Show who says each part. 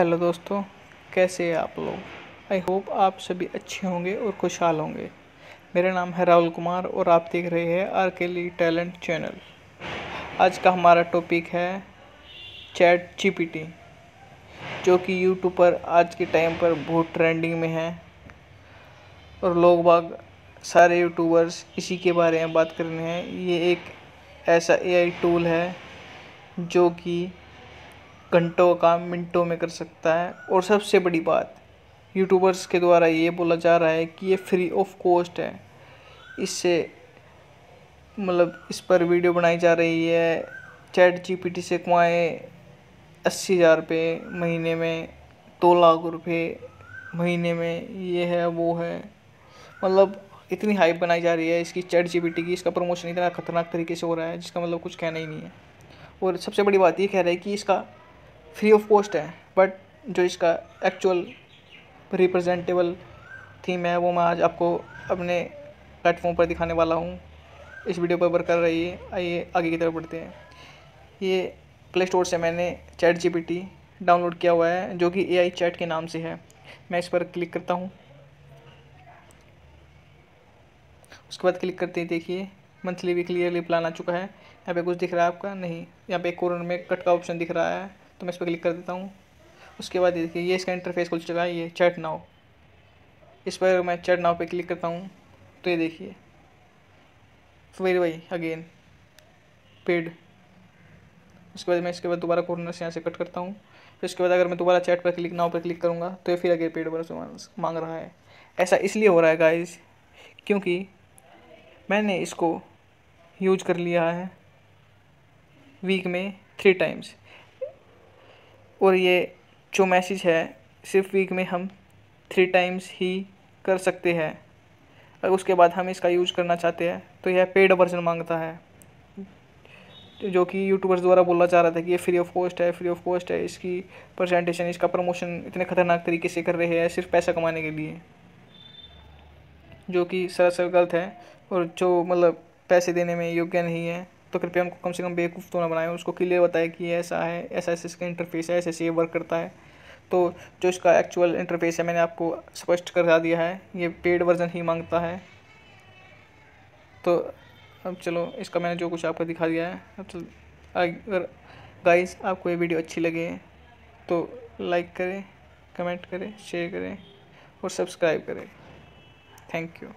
Speaker 1: Hello दोस्तों, कैसे हैं आप लोग? आई होप आप सभी अच्छे होंगे और खुशहाल होंगे। मेरा नाम है राहुल कुमार और आप देख रहे हैं आर के ली टैलेंट चैनल आज का हमारा टॉपिक है चैट जीपीटी जो कि यूट्यूब पर आज के टाइम पर बहुत ट्रेंडिंग में है। और लोग बाग, सारे यूट्यूबर्स इसी के बारे में बात कर रहे हैं। ये एक ऐसा एआई टूल है, जो कि घंटों का मिनटों में कर सकता है। और सबसे बड़ी बात यूट्यूबर्स के द्वारा ये बोला जा रहा है कि ये फ्री ऑफ़ कॉस्ट है। इससे मतलब इस पर वीडियो बनाई जा रही है, चैट जीपीटी से कमाए अस्सी हज़ार रुपये महीने में, दो लाख रुपये महीने में, ये है, वो है। मतलब इतनी हाइप बनाई जा रही है इसकी, चैट जीपीटी की, इसका प्रमोशन इतना खतरनाक तरीके से हो रहा है, जिसका मतलब कुछ कहना ही नहीं है। और सबसे बड़ी बात ये कह रहा है कि इसका फ्री ऑफ़ कॉस्ट है बट जो इसका एक्चुअल रिप्रेजेंटेबल थीम है, वो मैं आज आपको अपने प्लेटफॉर्म पर दिखाने वाला हूँ। इस वीडियो पर वर्क कर रही है, आइए आगे की तरफ़ बढ़ते हैं। ये प्ले स्टोर से मैंने चैट जीपीटी डाउनलोड किया हुआ है, जो कि ए आई चैट के नाम से है। मैं इस पर क्लिक करता हूँ। उसके बाद क्लिक करते ही देखिए मंथली वीकली ईयरली प्लान आ चुका है। यहाँ पे कुछ दिख रहा है आपका? नहीं। यहाँ पे एक कॉर्नर में कट का ऑप्शन दिख रहा है। तो मैं इस पर क्लिक कर देता हूँ। उसके बाद देखिए, ये इसका इंटरफेस खुल चुका है, ये चैट नाव इस पर मैं चैट नाव पे क्लिक करता हूँ तो ये देखिए। फिर वही अगेन पेड उसके बाद मैं इसके बाद दोबारा कॉर्नर से यहाँ से कट करता हूँ। फिर उसके बाद अगर मैं दोबारा चैट पर क्लिक नाव पर क्लिक करूँगा तो ये फिर अगेन पेड वर्जन मांग रहा है। ऐसा इसलिए हो रहा है गाइज़ क्योंकि मैंने इसको यूज़ कर लिया है वीक में थ्री टाइम्स और ये जो मैसेज है, सिर्फ़ वीक में हम थ्री टाइम्स ही कर सकते हैं। अगर उसके बाद हम इसका यूज़ करना चाहते हैं तो यह पेड वर्जन माँगता है। जो कि यूट्यूबर्स द्वारा बोला जा रहा था कि ये फ्री ऑफ़ कॉस्ट है फ्री ऑफ़ कॉस्ट है, इसकी प्रजेंटेशन इसका प्रमोशन इतने खतरनाक तरीके से कर रहे हैं, सिर्फ़ पैसा कमाने के लिए। जो कि सरासर गलत है, और जो मतलब पैसे देने में योग्य नहीं है तो कृपया उनको कम से कम बेवकूफ़ तो ना बनाएँ, उसको क्लियर बताए कि ऐसा है, ऐसा ऐसा इसका इंटरफेस है, ऐसे ऐसे ये वर्क करता है। तो जो इसका एक्चुअल इंटरफेस है, मैंने आपको स्पष्ट करा दिया है, ये पेड वर्जन ही माँगता है। तो अब चलो, इसका मैंने जो कुछ आपको दिखा दिया है, अब चल अगर गाइस आपको ये वीडियो अच्छी लगे तो लाइक करें कमेंट करें शेयर करें और सब्सक्राइब करें। Thank you